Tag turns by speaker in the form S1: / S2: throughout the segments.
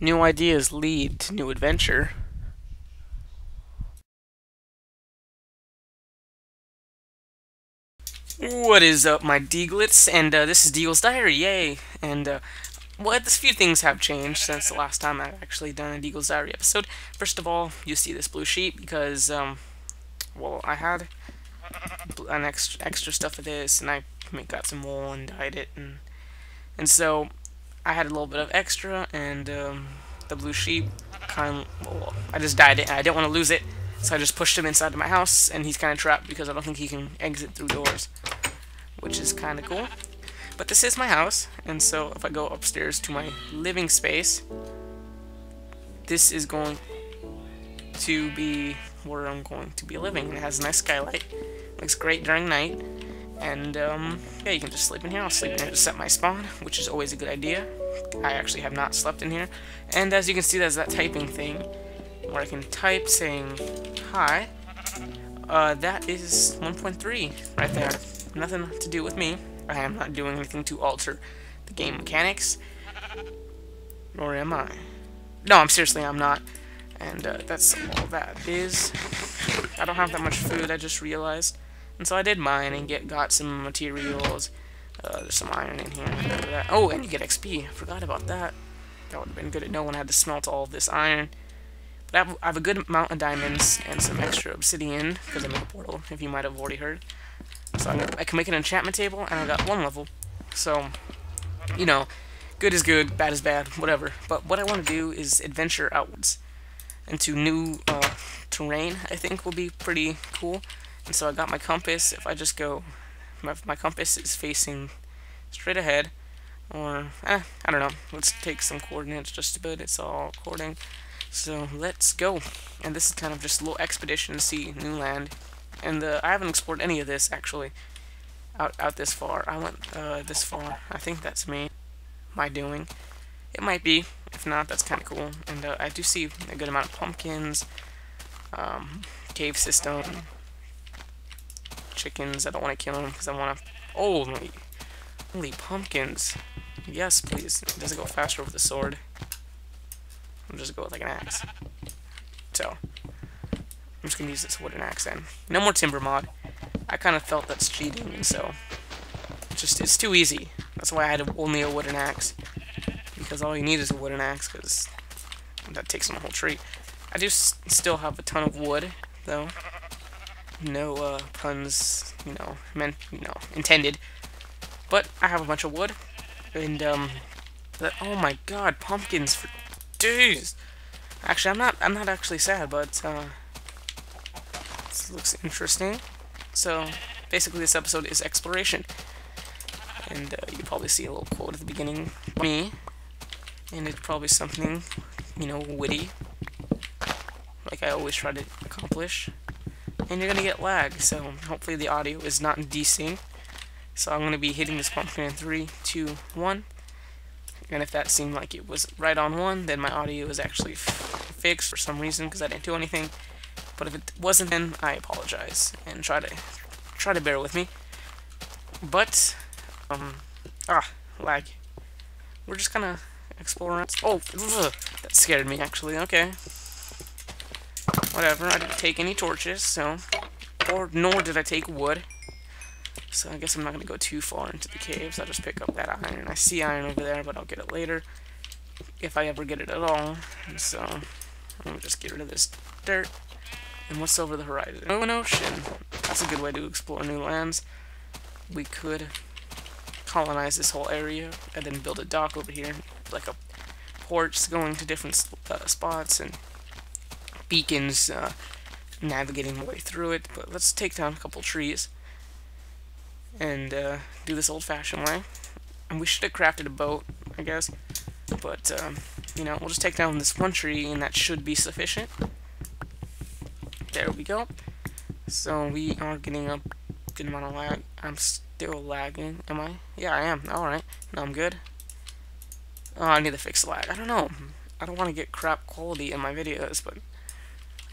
S1: New ideas lead to new adventure. What is up, my Deaglets? And uh, this is Deagle's Diary, yay! And, uh, well, a few things have changed since the last time I've actually done a Deagle's Diary episode. First of all, you see this blue sheet because, um, well, I had an extra, extra stuff of this, and I got some wool and dyed it, and, and so I had a little bit of extra, and, um, the blue sheep kind of, well, I just dyed it, and I didn't want to lose it, so I just pushed him inside of my house, and he's kind of trapped because I don't think he can exit through doors, which is kind of cool. But this is my house, and so if I go upstairs to my living space, this is going to be where I'm going to be living. It has a nice skylight, looks great during night, and um, yeah, you can just sleep in here. I'll sleep in here to set my spawn, which is always a good idea. I actually have not slept in here. And as you can see, there's that typing thing where I can type saying hi. Uh, that is 1.3 right there. Nothing to do with me. I am not doing anything to alter the game mechanics. Or am I? No, I'm seriously, I'm not. And uh, that's all that is. I don't have that much food, I just realized. And so I did mine and get got some materials. Uh, there's some iron in here. Oh, and you get XP. Forgot about that. That would have been good to know when I had to smelt all of this iron. But I have, I have a good amount of diamonds and some extra obsidian because I made a portal, if you might have already heard. So gonna, i can make an enchantment table, and I got one level. So, you know, good is good, bad is bad, whatever. But what I want to do is adventure outwards into new uh, terrain, I think will be pretty cool. And so I got my compass. If I just go, my, my compass is facing straight ahead. Or, eh, I don't know. Let's take some coordinates just a bit. It's all according. So let's go. And this is kind of just a little expedition to see new land. And uh, I haven't explored any of this actually out out this far. I went uh, this far. I think that's me. My doing. It might be. If not, that's kind of cool. And uh, I do see a good amount of pumpkins, um, cave system, chickens. I don't want to kill them because I want to. Oh, holy, holy pumpkins! Yes, please. It go faster with the sword? I'll just go with like an axe. So, I'm just gonna use this wooden axe then. No more timber mod. I kind of felt that's cheating, and so it's just it's too easy. That's why I had only a wooden axe because all you need is a wooden axe because that takes on a whole tree. I do still have a ton of wood though. No uh, puns, you know, meant you know intended. But I have a bunch of wood, and um, that oh my god, pumpkins for Jeez. Actually, I'm not. I'm not actually sad, but uh, this looks interesting. So, basically, this episode is exploration, and uh, you probably see a little quote at the beginning. Me, and it's probably something, you know, witty, like I always try to accomplish. And you're gonna get lag, so hopefully the audio is not desync. So I'm gonna be hitting this pumpkin in three, two, one. And if that seemed like it was right on one, then my audio is actually fixed for some reason because I didn't do anything. But if it wasn't, then I apologize and try to try to bear with me. But um ah lag. We're just gonna explore around. Oh, ugh, that scared me actually. Okay. Whatever. I didn't take any torches, so or nor did I take wood. So I guess I'm not going to go too far into the caves. I'll just pick up that iron. I see iron over there, but I'll get it later. If I ever get it at all. And so, I'm just get rid of this dirt. And what's over the horizon? Oh, an ocean. That's a good way to explore new lands. We could colonize this whole area and then build a dock over here. Like a ports going to different uh, spots and beacons uh, navigating the way through it. But let's take down a couple trees and uh, do this old-fashioned way. And we should have crafted a boat, I guess. But, um, you know, we'll just take down this one tree, and that should be sufficient. There we go. So we are getting a good amount of lag. I'm still lagging. Am I? Yeah, I am. Alright. Now I'm good. Oh, I need to fix the lag. I don't know. I don't want to get crap quality in my videos, but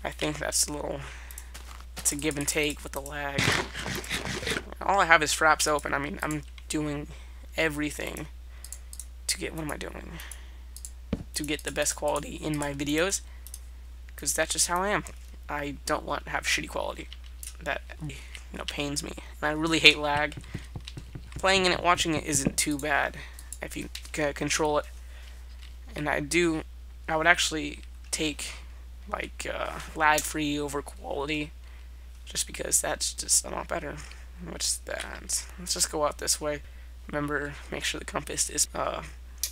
S1: I think that's a little... It's a give and take with the lag all I have is fraps open. I mean, I'm doing everything to get, what am I doing? to get the best quality in my videos because that's just how I am. I don't want to have shitty quality. That you know pains me, and I really hate lag. Playing in it, watching it isn't too bad if you control it. And I do, I would actually take like uh, lag free over quality, just because that's just a lot better. What's that? Let's just go out this way. Remember, make sure the compass is uh,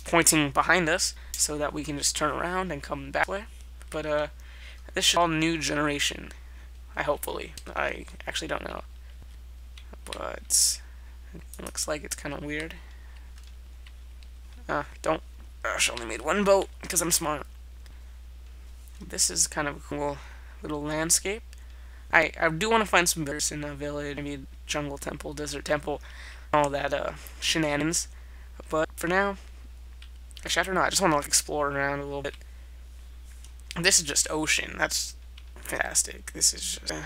S1: pointing behind us so that we can just turn around and come back way. But uh, this is all new generation. I hopefully. I actually don't know. But it looks like it's kind of weird. Uh, don't. Gosh, I only made one boat because I'm smart. This is kind of a cool little landscape. I, I do want to find some birds in the village, maybe jungle temple, desert temple, all that uh, shenanigans. But for now, actually, I don't know. I just want to like explore around a little bit. This is just ocean. That's fantastic. This is just. Uh,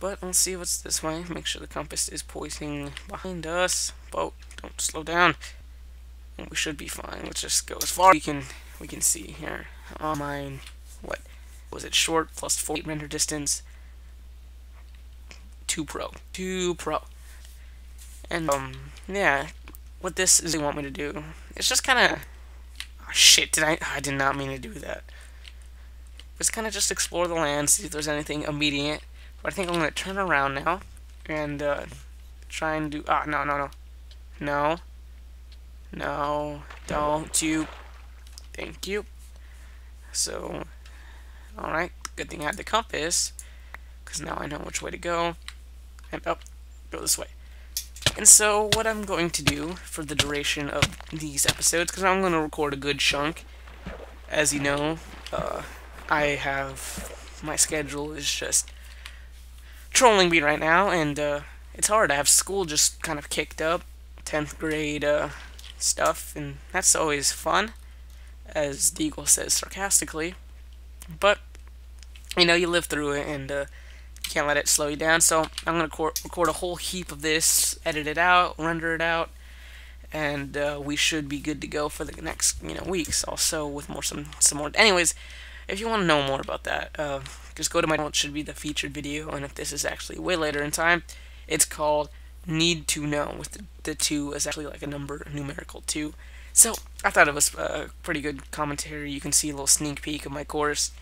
S1: but let's see what's this way. Make sure the compass is pointing behind us. Boat, don't slow down. And we should be fine. Let's just go as far we can. We can see here. On mine, what was it? Short plus four render distance. Two pro. Two pro. And um, yeah, what this is they want me to do. It's just kind of. Oh, shit! Did I? I did not mean to do that. It's kind of just explore the land, see if there's anything immediate. But I think I'm gonna turn around now and uh, try and do. Ah, no, no, no, no, no! Don't you? Thank you. So, all right. Good thing I had the compass, because now I know which way to go. And up, go this way. And so what I'm going to do for the duration of these episodes, because I'm going to record a good chunk, as you know, uh, I have, my schedule is just trolling me right now, and uh, it's hard. I have school just kind of kicked up, 10th grade uh, stuff, and that's always fun, as Deagle says sarcastically. But, you know, you live through it, and uh, you can't let it slow you down. So I'm going to record a whole heap of this, edit it out, render it out, and uh, we should be good to go for the next, you know, weeks. Also with more some some more. Anyways, if you want to know more about that, uh, just go to my. It should be the featured video, and if this is actually way later in time, it's called Need to Know, with the, the two is actually like a number numerical two. So I thought it was a pretty good commentary. You can see a little sneak peek of my course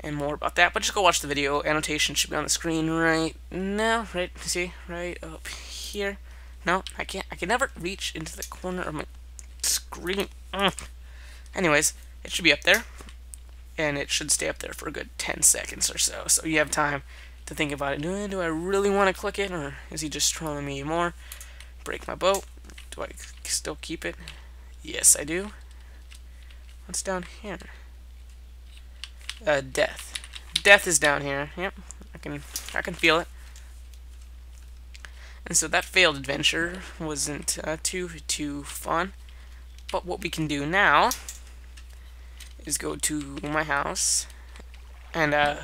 S1: and more about that. But just go watch the video. Annotation should be on the screen right now. Right, see, right up here. No, I can't. I can never reach into the corner of my screen. Ugh. Anyways, it should be up there. And it should stay up there for a good 10 seconds or so. So you have time to think about it. Do, do I really want to click it? Or is he just trolling me more? Break my boat. Do I still keep it? Yes, I do. What's down here? Uh, death. Death is down here. Yep, I can I can feel it. And so that failed adventure wasn't uh, too too fun. But what we can do now is go to my house, and uh,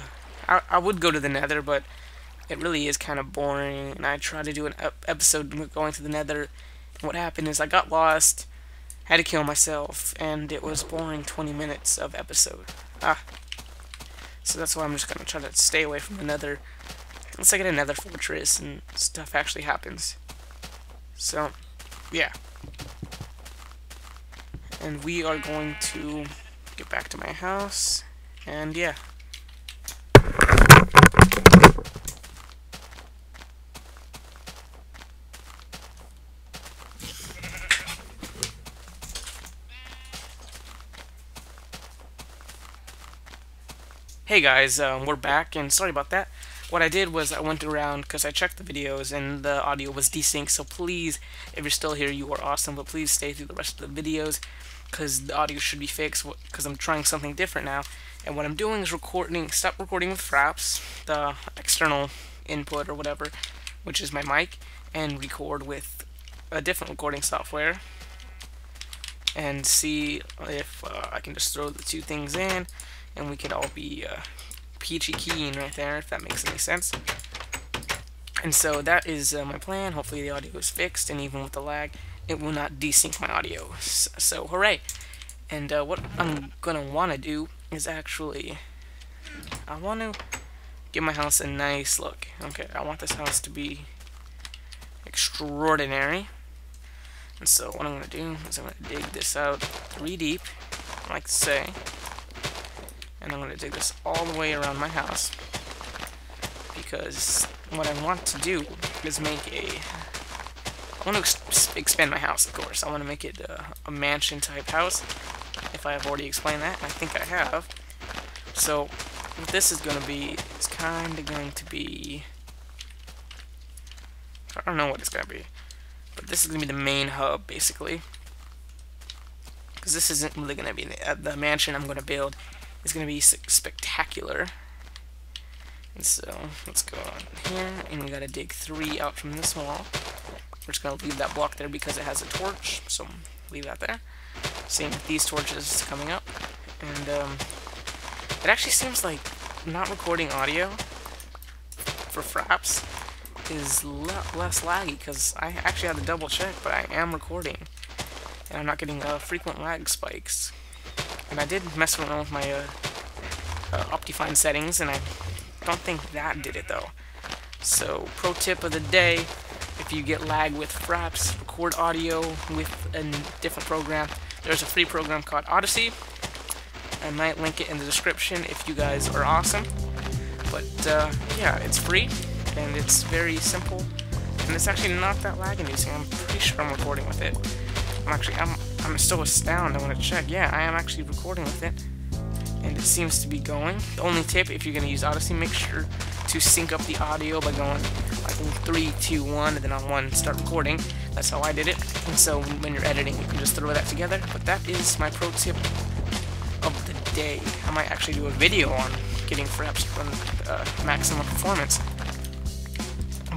S1: I I would go to the Nether, but it really is kind of boring. And I tried to do an episode going to the Nether. And what happened is I got lost had to kill myself, and it was boring 20 minutes of episode. Ah. So that's why I'm just gonna try to stay away from another. Let's get another fortress and stuff actually happens. So, yeah. And we are going to get back to my house, and yeah. Hey guys, um, we're back, and sorry about that. What I did was I went around, because I checked the videos, and the audio was desynced, so please, if you're still here, you are awesome, but please stay through the rest of the videos, because the audio should be fixed, because I'm trying something different now, and what I'm doing is recording, stop recording with Fraps, the external input or whatever, which is my mic, and record with a different recording software, and see if uh, I can just throw the two things in, and we could all be uh, peachy keen right there, if that makes any sense. And so that is uh, my plan. Hopefully the audio is fixed, and even with the lag, it will not desync my audio. So, so hooray! And uh, what I'm gonna want to do is actually, I want to give my house a nice look. Okay, I want this house to be extraordinary. And so what I'm to do is I'm to dig this out three deep, like to say. And I'm going to take this all the way around my house. Because what I want to do is make a... I want to ex expand my house, of course. I want to make it uh, a mansion type house. If I have already explained that, I think I have. So, what this is going to be is kind of going to be... I don't know what it's going to be. But this is going to be the main hub, basically. Because this isn't really going to be... The, uh, the mansion I'm going to build is going to be spectacular. And so, let's go on here, and we got to dig three out from this wall. We're just going to leave that block there because it has a torch, so leave that there. Same with these torches coming up. And, um, it actually seems like not recording audio for Fraps is less laggy because I actually had to double check, but I am recording and I'm not getting uh, frequent lag spikes. And I did mess around with my uh, uh, Optifine settings, and I don't think that did it though. So, pro tip of the day: if you get lag with Fraps, record audio with a different program. There's a free program called Audacity. I might link it in the description if you guys are awesome. But uh, yeah, it's free and it's very simple and it's actually not that lag inducing. I'm pretty sure I'm recording with it. I'm actually I'm I'm still astounded. I want to check. Yeah, I am actually recording with it. And it seems to be going. The only tip if you're gonna use Audacity, make sure to sync up the audio by going like in 3, 2, 1, and then on 1 start recording. That's how I did it. And so when you're editing, you can just throw that together. But that is my pro tip of the day. I might actually do a video on getting Fraps from uh, maximum performance.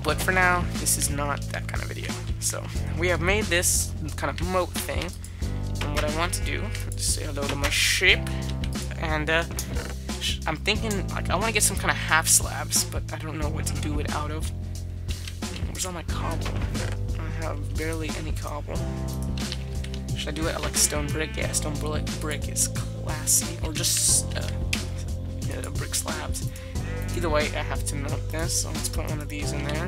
S1: But for now, this is not that kind of video. So, we have made this kind of moat thing. Want to do say hello to my ship. And uh, I'm thinking, like, I want to get some kind of half slabs, but I don't know what to do it out of. Where's all my cobble? I have barely any cobble. Should I do it like stone brick? Yeah, stone brick, brick is classy. Or just uh, yeah, brick slabs. Either way, I have to melt this, so let's put one of these in there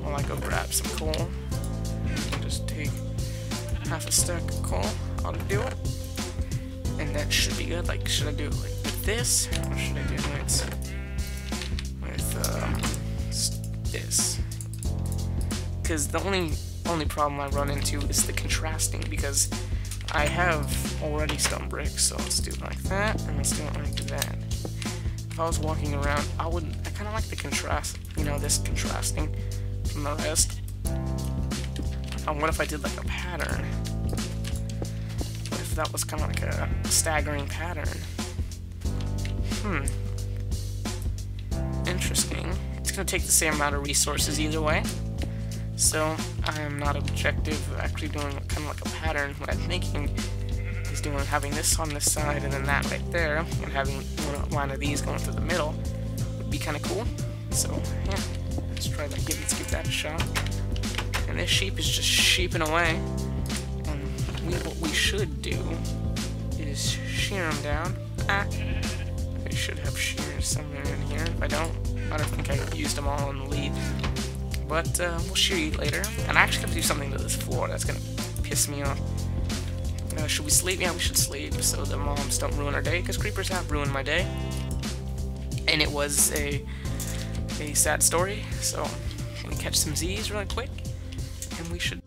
S1: while I go grab some coal. Just take half a stack of coal. I'll do it. And that should be good. Like, should I do it like with this? Or should I do it with uh, this? Because the only only problem I run into is the contrasting because I have already stone bricks, so let's do it like that, and let's do it like that. If I was walking around, I would, I kind of like the contrast, you know, this contrasting from the rest. And what if I did like a pattern? That was kind of like a staggering pattern? Hmm. Interesting. It's going to take the same amount of resources either way. So I am not objective, actually doing kind of like a pattern. What I'm thinking is doing having this on this side and then that right there, and having one line of these going through the middle would be kind of cool. So yeah, let's try that. Give, let's give that a shot. And this sheep is just sheeping away. What we should do is shear them down. Ah, I should have shears somewhere in here. If I don't, I don't think I used them all in the lead but uh, we'll show you later. And I actually have to do something to this floor that's gonna piss me off. Uh, should we sleep? Yeah, we should sleep so the mobs don't ruin our day, because creepers have ruined my day. And it was a, a sad story, so me catch some Z's really quick, and we should